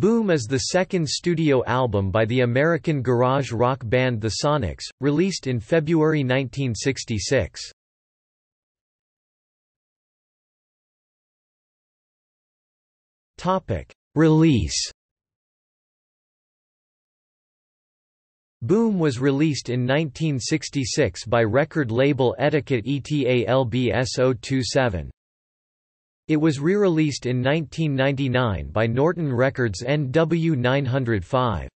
Boom is the second studio album by the American garage rock band The Sonics, released in February 1966. Release Boom was released in 1966 by record label Etiquette ETALBS 027. It was re-released in 1999 by Norton Records NW 905.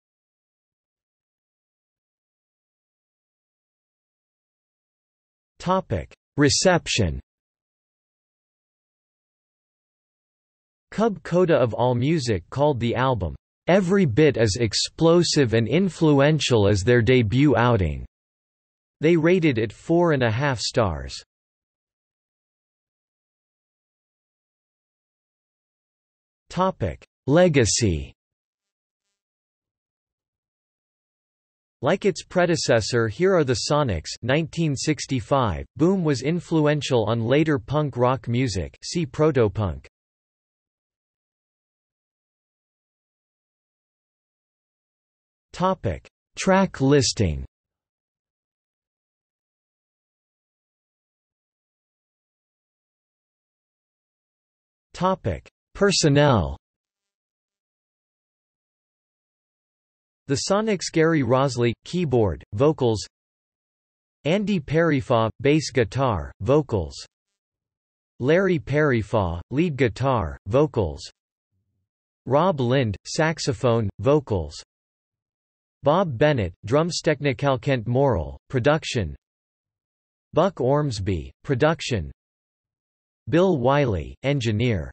Reception Cub Koda of AllMusic called the album, "...every bit as explosive and influential as their debut outing." They rated it four and a half stars. Legacy Like its predecessor Here Are the Sonics 1965, Boom was influential on later punk rock music see protopunk. Topic: Track listing. Topic: Personnel. The Sonics Gary Roslie keyboard, vocals. Andy Parypa bass guitar, vocals. Larry Parypa lead guitar, vocals. Rob Lind saxophone, vocals. Bob Bennett, drums Kent Morrill, production Buck Ormsby, production Bill Wiley, engineer